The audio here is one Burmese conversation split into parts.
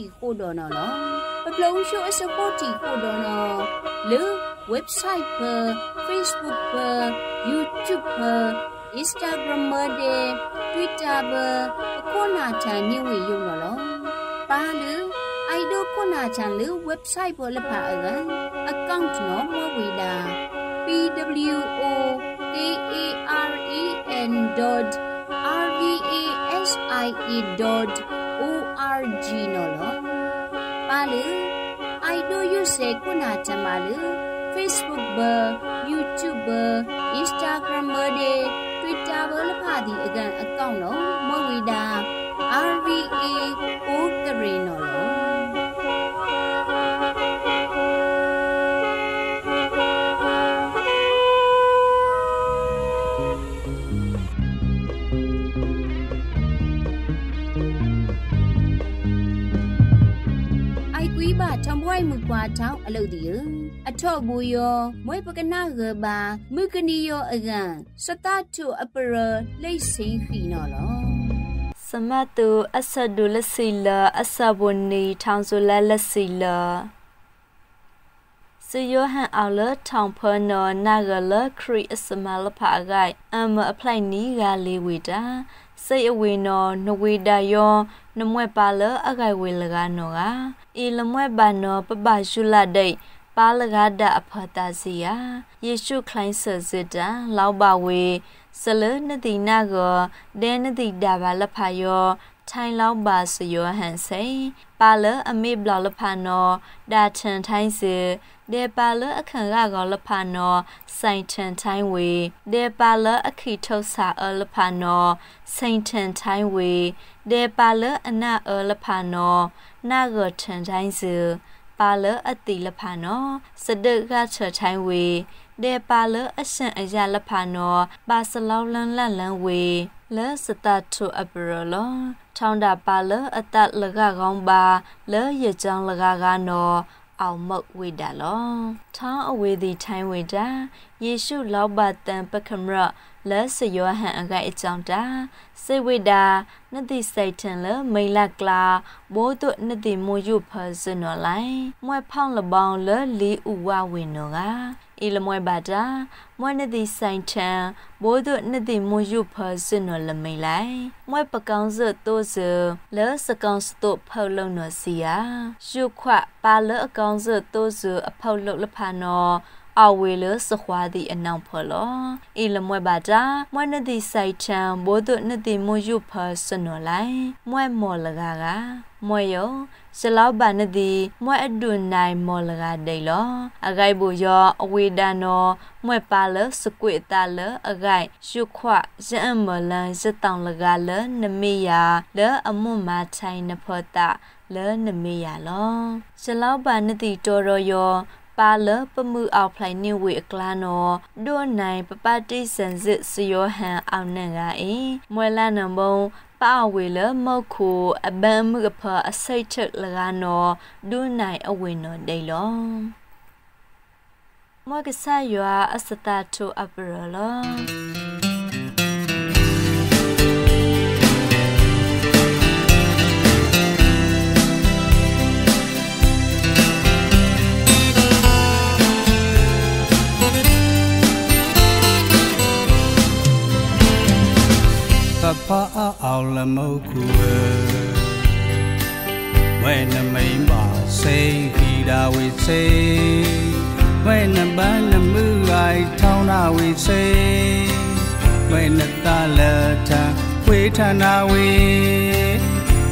စ40ခိုဒနော်လောပပလုံးရှုအစ40ခိုဒနော်လေ website per Facebook per YouTube per Instagram per Twitter per ခုနာချာညဝေယုံနော်လောပါလူအိုင်ဒိုခုနာချာလေ website ပေါ်လပါအက account နော်မဝေတာ pwo aren.rvasie.org နော်လောပါလေ I do you say ခုနာချ မလူ Facebook ဘ YouTube ဘ Instagram ဘဒေ Twitter ဘလဖာဒီအကန်အကောင့်နော်မဝီတာ RVA ကိုကရေနော်လောဝို အလုတ်ဒီအထော့ဘူယောမွေပကနာဂဘာမုကနီယောအကန်စတတုအပရလိတ်စင်းခီနော်လောစမတုအဆဒုလစီလာအဆဘွန်နီထောင်ဆူလာလစီလာစယောဟန်အော်လထောင်ဖနော်နာဂလခရီအစမလဖာဂိုင်အမအပလိုက်နီကလေးဝီတာ စိတ်အဝေနော်နဝေတာယောနမွဲ့ပါလအဂိုင်ဝေလကနော်ကအီလမွဲ့ပါနော်ပပရှုလာဒိတ်ပါလကဒအဖတာစီယာယေရှုခလိုင်းဆစစ်တာလောက်ပါဝေစလနတိနာကိုဒဲနတိဒါဘာလဖာယော ထိုင်လောက်ပါစယောဟန်စိပါလအမေဘလလဖာနောဒါချန်ထိုင်းစီဒေပါလအခန့်ရကောလဖာနောစိုင်ထန်ထိုင်းဝေဒေပါလအခီထုတ်စာအလဖာနောစိုင်ထန်ထိုင်းဝေဒေပါလအနာအလဖာနောနာဂထန်ထိုင်းစီပါလအတိလဖာနောစဒကချထိုင်းဝေ ဒေပါလအရှန်အရလဖာနောပါစလောက်လန်လန်လန်ဝေလဲစတတုအပရလောထောင်းတာပါလအတလကကောင်းပါလဲရကြောင်းလကကနောအောင်မုတ်ဝိဒါလောထောင်းအဝေးသည်ထိုင်းဝိဒါယေရှုလောက်ပါတန်ပကမရလဲစယောဟန်အကိုက်အကြောင်းတာစေဝိဒါနတိစိတ်ထန်လမိလကလာဘိုးတို့နတိမိုယုဖစနော်လိုက်မွဲဖောင်းလပေါင်းလလီဥဝဝင်းနော်က အီလမွဲဘာတာမွဲနတိဆိုင်ထန်ဘိုးတို့နတိမိုယုဖစနော်လမိလိုက်မွဲပကောင်းစတိုးစလဲစကောင်းစတုဖောက်လုံးနော်စီယာရှုခွပါလအကောင်းစတိုးစအဖောက်လုံးလဖာနော်အဝေလစခွာဒီအနောင်ဖလောအီလမွဲဘာတာမွဲနဒီဆိုင်ချံဘိုးတို့နဒီမွယုဖစနော်လိုက်မွဲမော်လကာကမွဲယော စလောက်ဘာနဒီမွဲအဒွန်နိုင်မော်လကာဒိလောအဂိုက်ဘူယောအဝေဒနောမွဲပါလစကွေတာလအဂိုက်ရှုခွဇအမလန်ဇတောင်လကာလနမေယာလအမွတ်မာချိုင်နဖောတာလဲနမေယာလောစလောက်ဘာနတိတော်ရောယောပါလပမှုအောက်ဖလိုက်နေဝေအကလာနော်ဒိုနိုင်ပပတိစန်စစ်စယောဟန်အောင်နန်ကအေမွဲလာနံဘုံ ပါဝေလမောက်ခုအဘမ်မှုအဖအစိတ်ချက်လကနော်ဒိုနိုင်အဝေနော်ဒိလောမွဲကဆာယောအစတာတူအပရလော ဖာအောင်လမုတ်ကူဝဲနမိန်ပါစိတ်ခီတာဝိစိဝဲနပန်းနမှုအိုက်ထောင်းနာဝိစိဝဲနတလထဝေထနာဝေ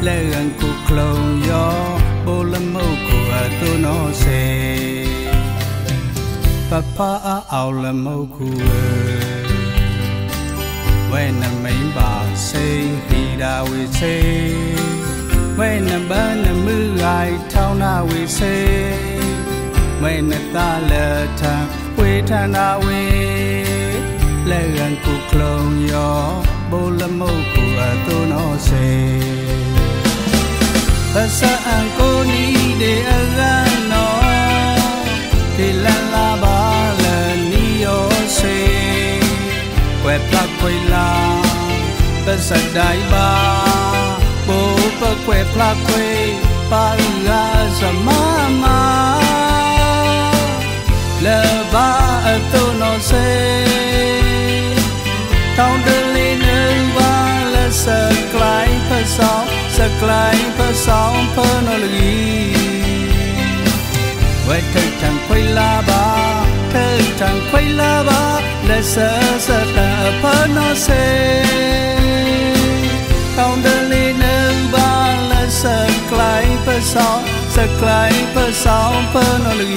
လက်ရန်ကုကလုံယောပိုလမုတ်ကူအတုနောစေပပအောင်လမုတ်ကူဝဲနမိန်ပါစိတ်ခီတာဝေ စေဝဲနဘနမှုအိုက်ထောင်းနာဝေစေဝဲနတလထဝေထနာဝေလက်ရန်ကုကလုံယောဘိုလမုတ်ကူအတုနောစေပစအန်ကိုနီဒေအရနောဒီလန်လာ quẹt ta quay la bên sân đại ba bố bơ quẹt la quay ba la sa ma ma lơ ba ở tô nó xe tao đưa lên nương ba lơ sơ cলাই phơ sáu sơ cলাই phơ sáu phơ nó lì quẹt thật chẳng quay la ba tan quailaba la sasa ta panose Ông đơn lý nâng ba là sợ cলাই per sao sợ cলাই per sao per nó lý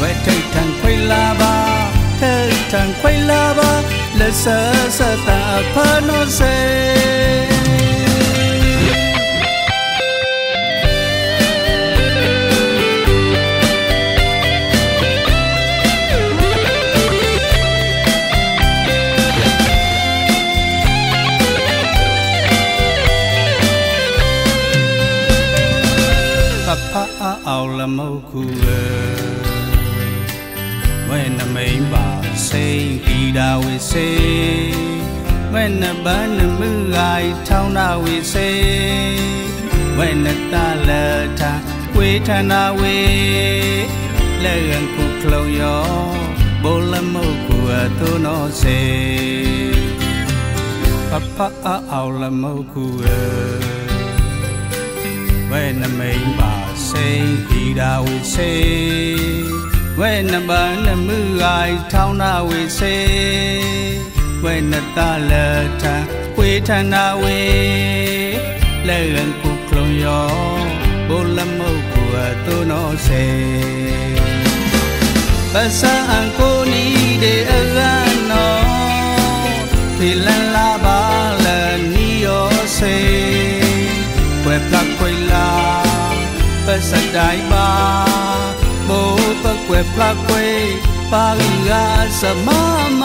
Vậy thầy thằng quay la ba thầy thằng quay la ba là sợ sợ ta panose အောင်လမုတ်ခုဝဲနမိန်ပါစိန်ဂီတာဝေစေဝဲနပန်းနမှုဂိုင်ထောင်းနာဝေစေဝဲနတလထဝေထနာဝေလက်ရန်ခုခလုံးယောဘိုလမုတ်ခုအသွနောစေ ပပအောင်လမုတ်ခုဝဲနမိန်ပါစိန်ဟီရာဝိစေဝဲနဘနမှုဂိုင်ထောင်းနာဝိစေဝဲနတလထဝေထနာဝေလဲရန်ကုကလုံးယောဘုလမုတ်ကိုအတုနောစေပစံအကိုနီ စဒိုင်ပါဘောပကွယ်ဖလာကွယ်ပါရီယာစမမ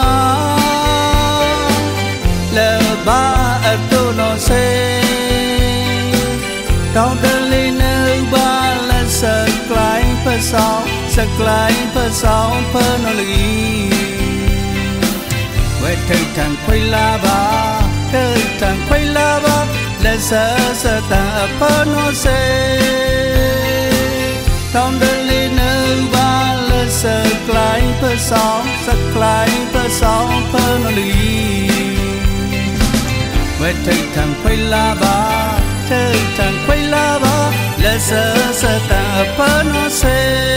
လေဘာအတုနောစေတောင်းတလေးနေပါလက်စကလိုင်းပဆောင်စကလိုင်းပဆောင်ဖနော်လီဝဲထိတ်ထ Tom Dudley knew Violet so klein per song so klein per song per nolly Wet take tang quay la ba take tang quay la ba Let's a ta per no say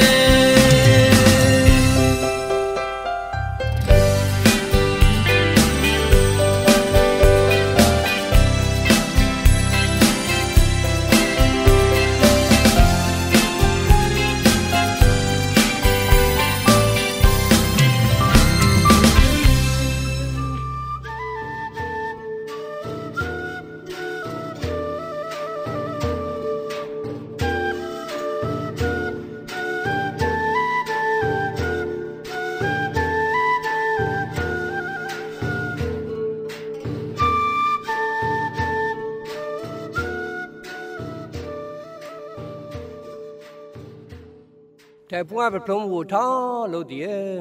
ပွားပထုံးဝထောင်းလို့တည်း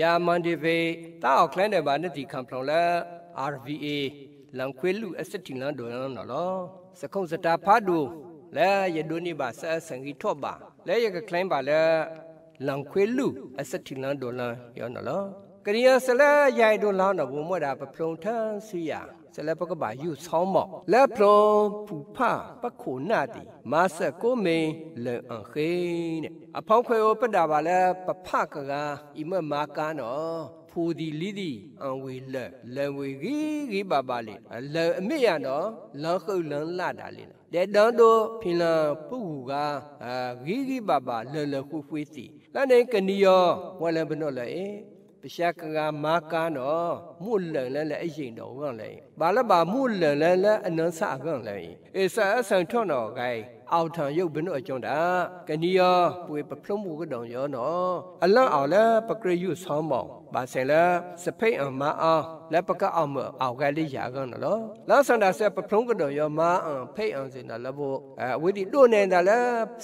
ယာမန်ဒီဖေတာအောက်လန်တဲ့ဘာနဲ့ဒီခံဖလောင်လာ RVA လန်ခွေလူအစစ်တီလန်ဒွန်နော်လောစခုံစတာဖာဒူလဲယဒုန်နိဘာဆာစံဂီထောဘာလဲယကကလိုင်းပါလဲလန်ခွေလူအစစ်တီလန်ဒွန်လန်ရောနော်လောကရိယာဆလဲယိုင်ဒွန်လောင်းတော့ဘုံမွတ်တာပဖလုံထန်းစီယာ ဆလပကဘာယူဆောင်းမော့လက်ဖလောပူဖပခုနာတီမာဆက်ကိုမင်းလန်အခေနဲ့အဖောင်းခွဲကိုပတ္တာပါလဲပဖကကဤမမာကားနော်ဖူဒီလီဒီအံဝေလလံဝေဂီဂီပါပါလေလံအမေရနော်လန်ခုလန်လာတာလေတဲ့တန်တို့ဖင်လန်ပုဂူကအာဂီဂီပါပါလလခုဖွေးစီလန်နေကနီယောဝလံဘနောလေပရှကကမာကားနော် မှုလန်လဲလဲအရင်တော့ကလဲဘာလဲဘာမှုလန်လဲလဲအနန်းစာကလဲအေစာအဆန်ထွန်းတော့ဂိုင်အောက်ထံရုပ်ဘနုအကြောင်းတာကနီယောပွေပဖလုံးမှုကတောင်ရောနော်အလန့်အောင်လဲပကရယုဆောင်းမောင်ဘာဆယ်လဲစဖိတ်အမအောင်လက်ပကအောင်မအောက်ကလေးရာကောနော်လောက်ဆန္ဒဆက်ပဖလုံးကတောင်ရောမအောင်ဖိတ်အောင်စင်တာလဘောအဲဝိတိတို့နေတာလဲ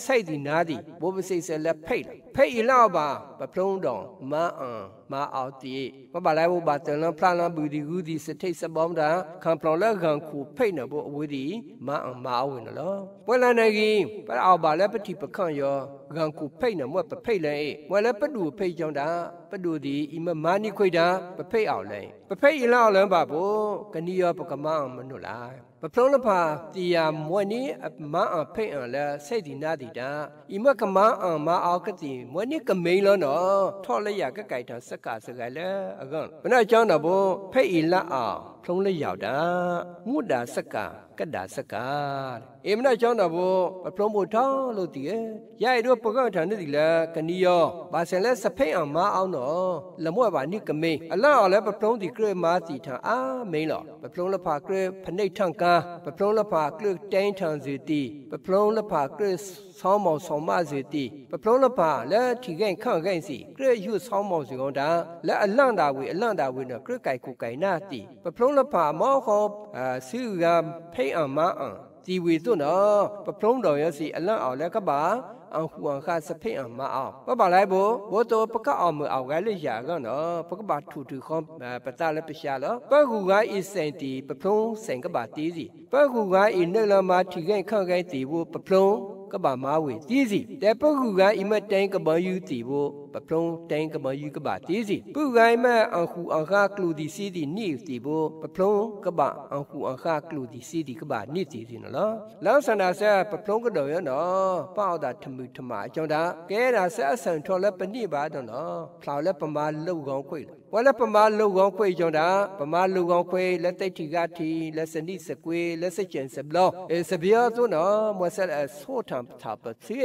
စိုက်ဒီနာဒီဘောပစိတ်ဆက်လက်ဖိတ်ဖိတ်လောက်ပါပဖလုံးတောင်မအောင်မအောင်တီမပါလိုက်ဘောဘာတန်လဖလာလဘူဒီဂူဒီစထိတ်စဘောင်းတာခံပလောင်လက်ခံခုဖိတ်နေဘောအဝိတိမအောင်မအောင်နော်ပွဲလန်နေကြီးပအောက်ပါလဲပတိပခန့်ရောဂန်ခုဖိတ်နေမွတ်ပဖိတ်လဲမွဲလဲပတူဖိတ်ကြောင်းတာပတူဒီအမမာနိခွိတာပဖိတ်အောင်လဲပဖိတ်အလောက်လဲပါဘောကနီယောပကမအောင်မနုလား ပဖလုံးလဖာတီယာမွေနီမအဖိတ်အောင်လဲစိတ်ဒီနာဒီတာအမကမအောင်မအောင်ကတိမွေနီကမိန်လောနော်ထော်လရကကြိုက်တာစက်ကစကလဲအကန်ဘယ်တော့ကြောင်းတော့ဘောဖိတ်အလအောင်ဖလုံးလေးရောက်တာမုဒ္ဒါစက်က ကဒ္ဒါစက္ကာအေမနာကျောင်းတော်ဘပပလုံးဘထောင်းလို့တည်ရဲ့ရိုက်တော့ပကောက်ထန်နေတယ်လေကနီယောဘာစင်လဲစဖိတ်အောင်မအောင်တော့လမွဲ့ပါနိကမေအလောက်လဲပပလုံးဒီကရမာတီထန်အာမင်းလောပပလုံးလဖာကရဖနိတ်ထန်ကာပပလုံးလဖာကရတိုင်းထန်စီတီပပလုံးလဖာကရဆောင်းမောင်ဆောင်မစီတီပပလုံးလဖာလဲထီခိုင်ခန့်ခိုင်စီကရယူဆောင်းမောင်စီကောင်တာလဲအလန့်တာဝေအလန့်တာဝေနော်ကရကြိုက်ကိုကြိုင်နာတီပပလုံးလဖာမောခေါအာစီကဖိတ်အောင်မအောင်ဒီဝေသွနော်ပပလုံးတော်ရစီအလန့်အောင်လဲကပါအောင်ဟူအောင်ခါစဖိတ်အောင်မအောင်ပပလိုက်ဘောဘောတော့ပကအောင်မအောင်ကလေးရာကနော်ပကပါထူထူခေါပတလည်းပရှာလောပကူကဤစင်တီပပလုံးစင်ကပါတီးစီပကူကဤနေလမထီခိုင်ခန့်ခိုင်တီဘူးပပလုံး ကဘာမာဝေတီးစီတဲ့ပုဂ္ဂူကအီမတိုင်ကဘာယူတီဖို့ပပလုံးတိုင်ကဘာယူကဘာတီးစီပုဂိုင်မအခုအခါကလူဒီစီဒီနိတီဖို့ပပလုံးကဘာအခုအခါကလူဒီစီဒီကဘာနိတီစီနော်လောဆန္ဒဆက်ပပလုံးကတော့ရနော်ပေါ့တာထမှုထမအကြောင်းတာကဲတာဆက်အဆန်ထော်လဲပနိပါတော့နော်ဖလော်လဲပမာလောက်ကောင်းခွေ ဝါလပမာလောက်ကောင်းခွေကြောင့်တာပမာလောက်ကောင်းခွေလက်တိတ်ထီကတီလက်စနိစကွေလက်စကျန်စဘလောအဲစပြာဆိုနော်မဆလဆိုထံတာပစီ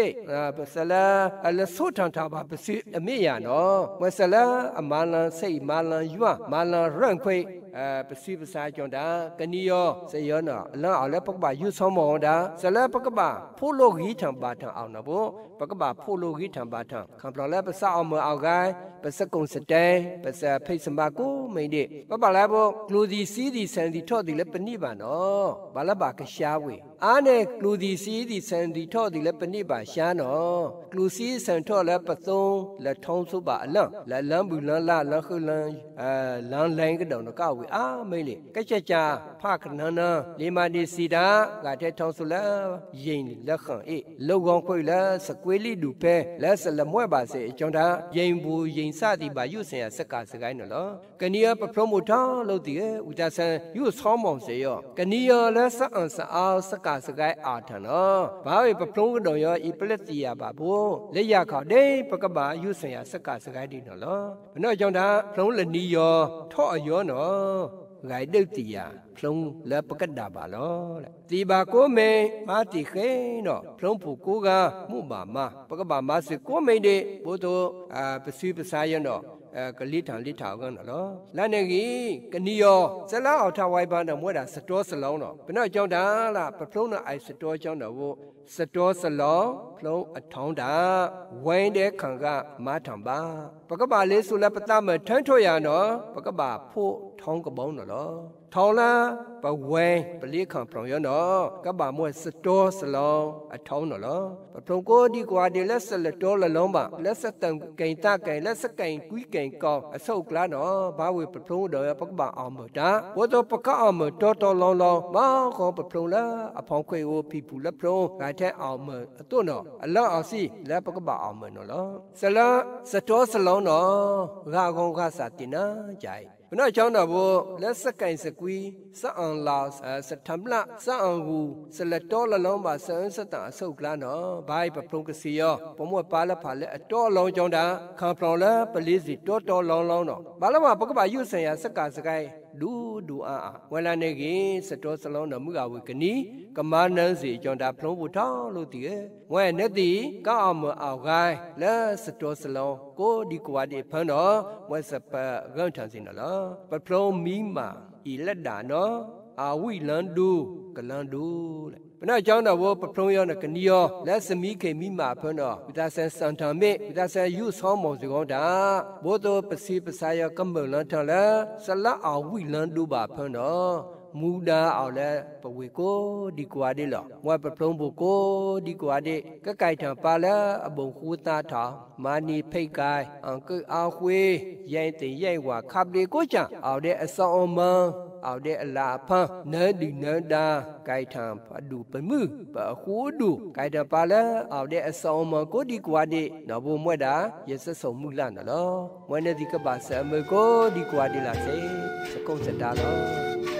ပဆလာအလဆိုထံတာပါပစီအမေရနော်မဆလာအမလန်စိတ်မလန်ယွမလန်ရန့်ခွေအဲ ပစီပစာကြောင့်တာကနီယောစေယောနော်အလန်အလပကပါယူဆောင်မောတာဆလာပကပါဖိုလိုဂီထံပါထံအောင်နော်ဘောပကပါဖိုလိုဂီထံပါထံခံပလလဲပစအောင်မအောင်ကိုင်းပစကုံစတဲပစဖိတ်စမကိုမိန်ဒီပပလာဘောကလူဒီစီဒီဆန်ဒီထော့ဒီလဲပနိပါနော်ဘာလဘာကရှာဝေ အားနဲ့ကလူဒီစီဒီဆန်ဒီထော့ဒီလဲပနိပါရှာနော်ကလူစီဆန်ထော့လဲပသုံးလက်ထုံးစုပါအလန့်လက်လန်းဘူးလန်းလာလန်းခုလန်းအဲလန်းလိုင်းကတောင်ကဝေအာမိန်လေကကြကြဖခနနလေမဒီစီတာကတဲ့ထုံးစုလဲရင်လက်ခန့်အေးလောက်ကောင်းခွေလဲစကွေးလိဒူပဲလက်စလမွဲ့ပါစေအကြောင်းတာရင်ဘူးရင်စသည်ပါရွဆင်ရစက်ကစကိုင်းနော်ကနီယပပရမိုတာလို့တည်ရဲ့ဦးတာဆန်ယူဆောင်းမောင်စေရောကနီယလဲစအန်စအားစက်ကစကိုင်းအာထနော်ဘာဝေပပရုံးကတော့ရောဤပလက်တီယာပါဘို့လက်ရခဒေပကပါယူဆင်ရစက်ကစကိုင်းဒီနော်ဘနောကြောင့်တာဖလုံးလနီယောထော့အယောနော်ဂိုင်တုတ်တီယာဖလုံးလက်ပကတ်တာပါလောတဲ့တီပါကိုမေမာတီခဲနော်ဖလုံးဖို့ကိုကမှုပါမပကပါမစကိုမေတဲ့ဘို့တော့အာပစီပစာရနော် အဲကလိထံလိထာကန်နော်လာနေကြီးကနီယောဇလာအော်ထဝိုင်ပန်းတော့မွဲတာစတောစလုံးတော့ဘယ်တော့ကြောင်းတာလားပဖလုံးတော့အိုက်စတောကြောင်းတော့ဘို့စတောစလုံးဖလုံးအထောင်းတာဝိုင်းတဲ့ခံကမထံပါပကပါလေးဆိုလည်းပတမထန်းထွရနော်ပကပါဖို့ထောင်းကပေါင်းနော်ထောင်းလားပဝဲပလိခံပရောရနော်ကဘာမွဲစတောစလုံးအထောင်းနော်ပဖလုံးကိုဒီကွာဒီလက်စလက်တော်လလုံးပါလက်စတံကိန်တကိန်လက်စကိန်ကွီးကိန်ကောအဆုတ်ကလာနော်ဘာဝေပဖလုံးတော့ပကဘာအောင်မတာဘောတော့ပကအောင်မတော်တော်လောင်းလောင်းမောင်းခေါ်ပဖလုံးလားအဖောင်းခွေကိုဖီပူလက်ဖလုံးဂိုင်တဲ့အောင်မအတော့နော်အလော့အောင်စီလက်ပကဘာအောင်မနော်လောစလာစတောစလုံးနော်ဂါကုံခါစာတင်နာကြိုင်ဘနောကြောင်းတော့ဘောလက်စကင်စကွီစအန်လာစထမ်လာစအန်ဟူစလတော်လလုံးပါစန်စတအဆုတ်ကလာနော်ဘိုင်ပပရုံကစီယောပမွေပါလဖာလက်အတော်လုံးကြောင်းတာခံပလောင်လာပလေးစီတော်တော်လောင်းလောင်းတော့ဘာလမပကပယူဆန်ရစက်ကစကိုင်း ဒူဒူအာဝလာနေကြီးစတော်စလုံးတော်မူကဝေကနီကမာနန်းစီကြောင့်ဒါဖလုံးဖို့ထောင်းလို့တည်ရဲ့ဝဲနဲ့တီကောက်အောင်မအောင်ခိုင်းလဲစတော်စလုံးကိုဒီကွာဒီဖန်းတော့ဝဲစပဂန်ထန်စင်နော်ပဖလုံးမီမာဤလက်တာနော်အာဝိလန်ဒူကလန်ဒူလေ ပနာကြောင်းတော်ဝပဖုံးယောနကနီယောလက်စမီခေမိမာဖန်တော်ဝိသဆန်စန်တမေဝိသဆန်ယူဆောမောစကောတာဘောတောပစီပစာယကမ္ဘလန်ထလာဆလာအဝိလန်ဒူပါဖန်တော် မူဒါအောင်လဲပဝေကိုဒီကွာဒီလောမွဲပပလုံးဘကိုဒီကွာဒီကကြိုက်ထံပါလာအဘုံခူသားထောင်မာနီဖိတ်ကိုင်အန်ကအားခွေရိုင်တင်ရိုက်ဝါခပ်လေကိုချအောင်တဲ့အစောင်းမန်အောင်တဲ့အလာဖန်နန်းဒီနန်းတာကြိုက်ထံဖဒူပမှုပခုဒူကြိုက်တပါလာအောင်တဲ့အစောင်းမန်ကိုဒီကွာဒီနော်ဘမွဲ့တာရစဆုံမှုလာနော်မွဲ့နေဒီကပါဆမကိုဒီကွာဒီလာစေစကုံစတာတော့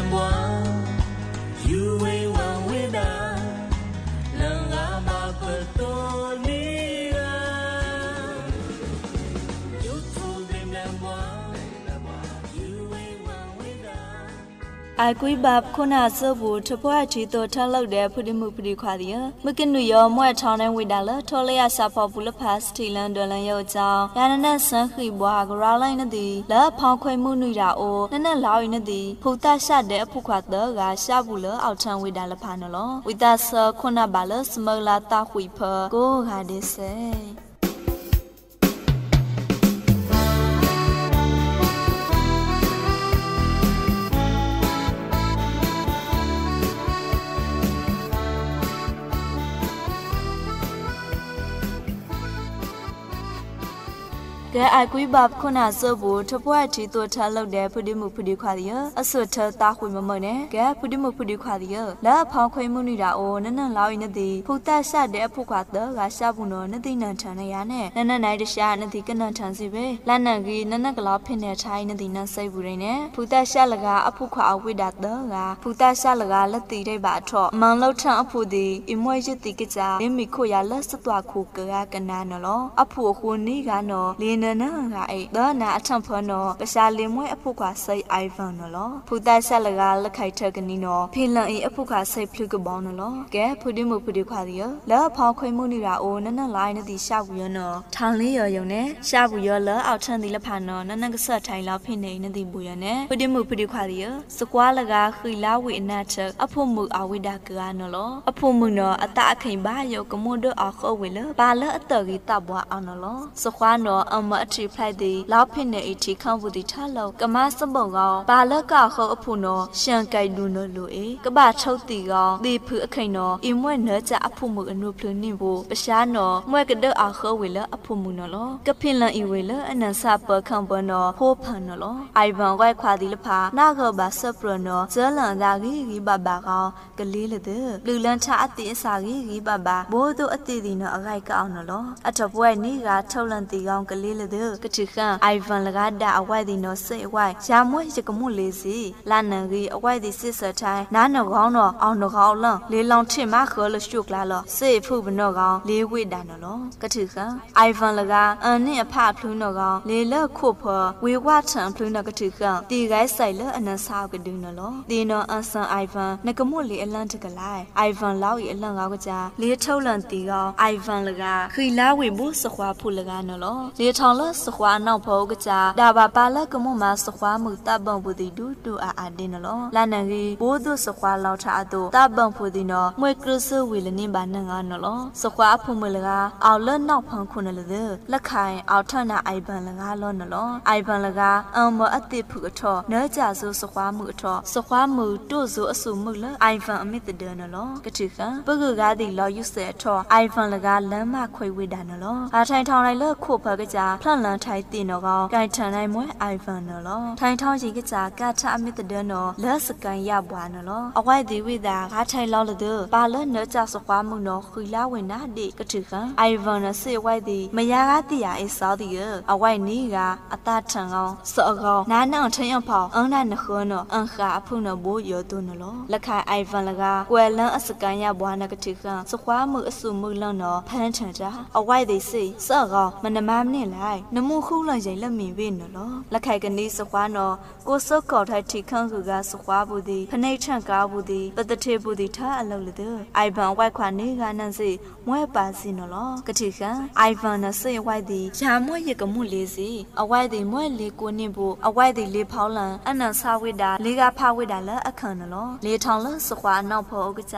and one. အိုင်ကွိဘပ်ခုနာဆဘူထပွားချီတော့ထလောက်တဲ့ဖုဒီမှုဖုဒီခွာဒီယမကနုယောမွဲ့ထောင်းတဲ့ဝိဒါလထောလျာစာဖော်ဘူးလဖတ်စတီလန်ဒလန်ယောကြောင့်ယာနနဆန်ခိဘွားဂရာလိုက်နသည်လက်ဖောင်းခွေမှုနုရာအိုနနလောင်းနသည်ဖူတရှတဲ့ဖုခွာတော့ကရှာဘူးလအောက်ထန်ဝိဒါလဖာနလောဝိဒါဆခုနာဘာလစမလာတာခွိဖကိုဂါဒိစေ ကဲအိုက်ကွီဘပ်ခုနာဆဘူထပွားတီတိုထလောက်တဲ့ဖုဒီမှုဖုဒီခွာဒီယအဆွတ်ထတာခွေမမနဲ့ကဲဖုဒီမှုဖုဒီခွာဒီယလာဖောင်းခွေမှုနေတာအိုနနလောက်ရင်နတိဖုတဆတဲ့ဖုခွာတော့ကရှာဘူးနော်နတိနန်ထန်နေရနဲ့နနနိုင်တရှာနတိကနန်ထန်စီပဲလနန်ကြီးနနကလာဖင်နေချိုင်းနတိနန်စိတ်ဘူးရင်းနဲ့ဖုတရှာလကအဖုခွာအဝိဒါတော့ကဖုတရှာလကလက်တီတဲ့ပါထော့မန်လောက်ထန်အဖုဒီအမွေရတိကကြလင်းမီခိုရလက်စတွားခုကကကနာနော်အဖုခုနေကနော်လင်းနနကအိဒေါ်နာအထံဖောနော်ပရှာလင်မွဲအဖုခွာစိတ်အိုင်ဗန်နော်ဖူတဆက်လကလက်ခိုက်ထက်ကနီနော်ဖီလန်အီအဖုခွာစိတ်ဖလူကဘောင်းနော်ကဲဖူဒီမှုဖူဒီခွာဒီရလောဖောင်းခွေမှုနေတာအိုနနလိုင်းနတိရှာဘူးရနော်ထောင်လေးရယုံနဲ့ရှာဘူးရလောအောက်ထန်ဒီလဖာနော်နနကဆက်ထိုင်လောက်ဖိနေနတိဘူးရနဲ့ဖူဒီမှုဖူဒီခွာဒီရစကွာလကခီလာဝိအနတ်ချက်အဖုမှုအဝိဒါကကနော်လောအဖုမှုနော်အတအခိန်ဘာယောကမွန်ဒအခဝေလဘာလအတဂီတဘွားအောင်နော်စခွာနော်အမအထီဖလိုက်သည်လောက်ဖိနေအထီခေါဘူးတီထလောက်ကမစပုံကောဘာလကခေါအဖုနောရှန်ကြိုက်လူနိုလိုအေကဘာထုတ်တီကောဒီဖုအခိန်နောအမွဲ့နကြအဖုမှုအနုဖလူနိဘူပရှားနောမွဲ့ကဒအခဝေလအဖုမှုနော်လောကဖိလန်ဤဝေလအနန်စပခံဘနောဖိုးဖန်နော်လောအိုင်ဗန်ဝိုက်ခွာဒီလဖာနာခဘာဆပရနောဇလန်ဒါဂီဂီဘဘာကောကလေးလေတဲ့လူလန်ချအတိအစာဂီဂီဘဘာဘိုးတို့အတိဒီနော်အခိုက်ကောင်းနော်လောအထပွဲနီကထုတ်လန်တီကောင်းကလေးလေတဲ့ကတိခန်အိုင်ဗန်လကဒါအဝိုက်ဒီနော်စိတ်အဝိုက်ရှာမွေးရကမှုလေးစီလာနန်ကြီးအဝိုက်ဒီစစ်စထိုင်းနားနော်ကောင်းတော့အောင်နော်ကောင်းလန်လေးလောင်ထင်မခောလရှုကလာလောစိတ်ဖုဘနော်ကောင်းလေးဝိတာနော်လောကတိခန်အိုင်ဗန်လကအန်နဲ့အဖဖလူးနော်ကောင်းလေးလက်ခုတ်ဖော်ဝေဝထံဖလူးနော်ကတိခန်တီဂိုင်းဆိုင်လအနန်ဆောက်ကဒူနော်လောဒီနော်အန်ဆန်အိုင်ဗန်နကမှုလေးအလန့်တကလိုက်အိုင်ဗန်လောက်ဤအလန့်ကောင်းကကြလေးထုတ်လန်တီကောင်းအိုင်ဗန်လကခီလာဝေဘူးစခွာဖူလကနော်လောလေးထောင်လစခွာနောက်ဖောကကြဒါဘာပါလကမှုမှာစခွာမှုတပံပူတီဒူတူအာအာဒင်းနော်လာနန်ကြီးဘိုးသူစခွာလောက်ထားအတူတပံပူတီနော်မွေကရဆဝီလနေပါနငါနော်စခွာဖုံမလကအောက်လနောက်ဖန်ခုနလဒလက်ခိုင်အောက်ထနာအိုင်ဘန်လကလောနော်အိုင်ဘန်လကအံမအတိဖုအထောနဲကြဆိုစခွာမှုအထောစခွာမှုတို့ဆိုအစုမှုလအိုင်ဘန်အမစ်တဒနော်ကတိကပကကားဒီလောယူဆဲအထောအိုင်ဘန်လကလမ်းမခွေဝေတာနော်အထိုင်ထောင်လိုက်လခုဖကကြဖလန်လန်ထိုင်တင်တော့ကောဂိုင်ထန်နိုင်မွဲအိုင်ဗန်နော်ထိုင်ထောင်းကြီးကကြကထအမစ်တဒနော်လက်စကန်ရပွားနော်အဝိုက်ဒီဝိတာဂါထိုင်လောက်လဒပါလနကြစခွာမှုနော်ခီလာဝင်နာဒီကတိကအိုင်ဗန်နစေဝိုက်ဒီမယာကတိရအစောဒီအဝိုက်နီကအတထန်ကောင်စောကောင်နာနောင်ထင်းအဖောင်းအန်းနာနခွနော်အန်ခါအဖုနော်ဘိုးယောတုနော်လက်ခိုင်အိုင်ဗန်လကကွယ်လန်းအစကန်ရပွားနကတိကစခွာမှုအစုမှုလန်းနော်ဖန်းထန်တာအဝိုက်ဒီစေစောကောင်မနမမနစ်လိုက်နမှုခုလရင်လက်မြင်ပေးနော်လက်ခိုင်ကနေစခွာနော်ကိုစုတ်ကောက်ထိုက်ထိခန့်စုကစခွာဘူးဒီဖနှိတ်ထန့်ကားဘူးဒီပတထေဘူးဒီထားအလုပ်လေတဲ့အိုင်ဗန်ဝိုက်ခွာနေကနန်စီမွဲပါစီနော်ကတိကအိုင်ဗန်နစေဝိုက်ဒီရှာမွဲရကမှုလေးစီအဝိုက်ဒီမွဲလေးကိုနင့်ဘူးအဝိုက်ဒီလေးဖောင်းလန်အနန်ဆာဝိတာလေးကဖဝိတာလအခန့်နော်လေးထောင်လစခွာနောက်ဖောဥကကြ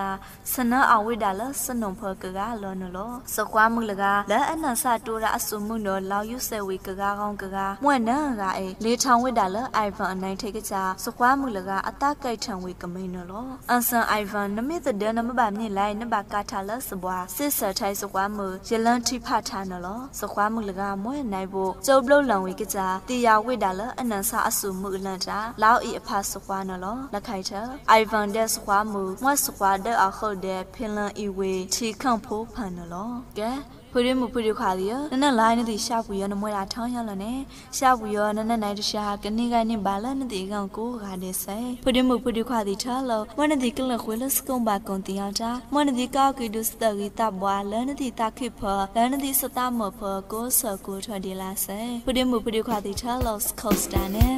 စနအဝိတာလစနုံဖောကကလောနော်စခွာမှုလကလက်အနန်ဆာတိုးရာအစုမှုနော်လောက်ယူဆဲဝေကကကောင်းကကမွဲ့နန်ကအေလေးထောင်ဝိတာလအိုင်ဗန်အနိုင်ထိတ်ကကြစခွာမှုလကအတကိုက်ထံဝေကမိန်နော်အန်ဆန်အိုင်ဗန်နမိတဲ့ဒနမဘာမြင့်လိုက်နဘာကာထာလစဘွာစစ်ဆထိုင်စခွာမှုရလန်ထိဖထားနော်စခွာမှုလကမွဲ့နိုင်ဖို့ကျုပ်ဘလုံးလောင်ဝေကကြတီယာဝိတာလအနန်ဆာအစုမှုလန်တာလောက်ဤအဖစခွာနော်လက်ခိုက်ထအိုင်ဗန်ဒက်စခွာမှုမွဲ့စခွာတဲ့အခုတဲ့ဖင်လန်ဤဝေချီခန့်ဖို့ဖန်နော်ကဲ ဖွေရမှုဖွေရခါဒီယနနလိုင်းနတိရှာပူရနမွေတာထောင်းရလနဲ့ရှာပူရနနနိုင်တရှာကနေကနေဘာလနတိကောင်ကိုခါတဲ့ဆိုင်ဖွေရမှုဖွေရခါဒီထားလောမနတိကလခွေလစကုံဘာကွန်တီယာတာမနတိကောက်ကီဒုစတဂီတဘွာလနတိတခိဖလနတိစတမဖကိုဆကိုထွန်ဒီလာဆိုင်ဖွေရမှုဖွေရခါဒီထားလောစကောစတာနဲ့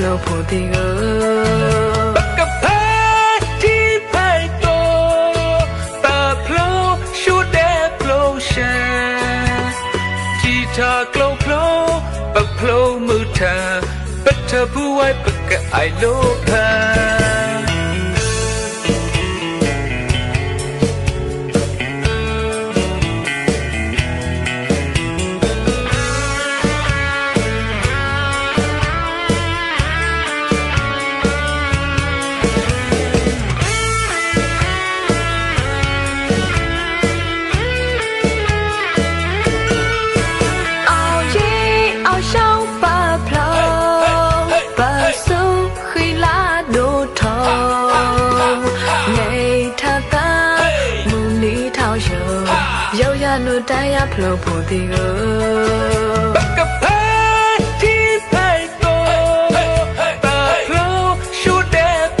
daya flow for the go ကဖဲတီဖိုက်တော့တာဖလိုရှူတဲ့ဖလိုရှင်တီတာကလောဖလိုပဖလိုမူတာပထဘူဝိုင်ပကအိုင်လိုဖာနို တိုင်းရဖလို့ဖို့ဒီကိုဘကဖဲတီဖိုက်တော့တာဖလို့ရှူတဲ့ဖ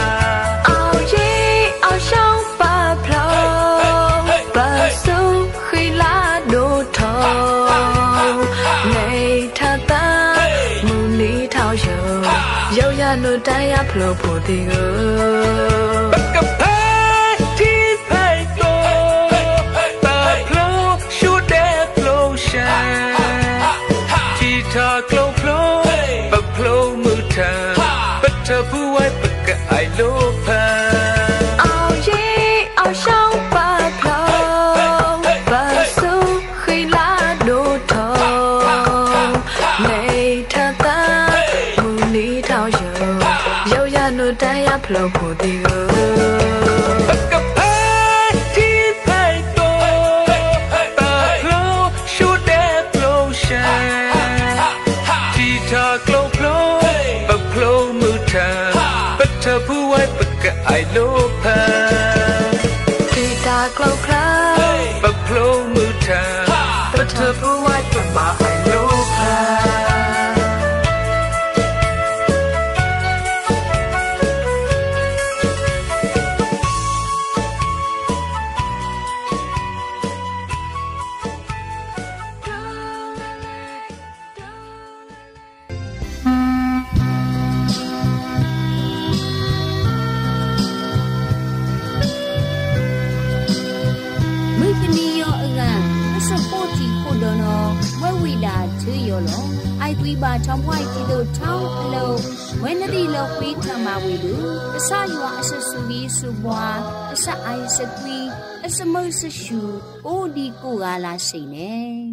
နိုတိုင်းရ ខ្លួនបើខ្លួនមើលថាពិតថាភួយពិតក៏អាយលោផា ဝဲနဒီလောက်ဝေးထမဝေလူအစရွာအဆဆူပြီးစူပွားအစအိုင်စကွီအစမုတ်ဆရှူအိုဒီကိုကလာစိတ်နေ